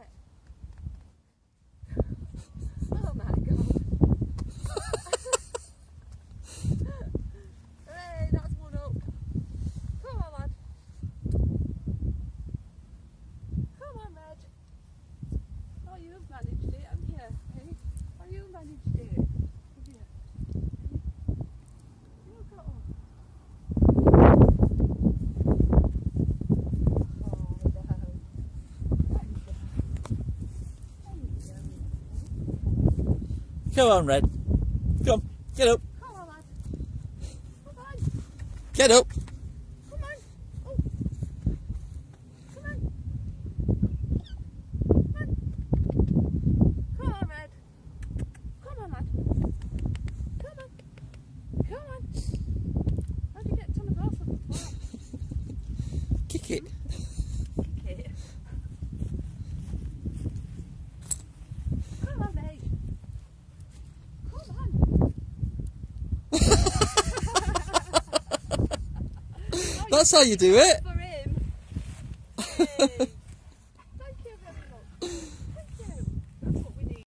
it. Come on, Red. Come, get up. Come on, lad. Come on. Get up. Come on. Oh. Come on. Come on. Come on, Red. Come on, lad. Come on. Come on. How do you get Thomas off of the floor? Kick it. Okay. Come on, mate. Come on. That's how you do it. For him.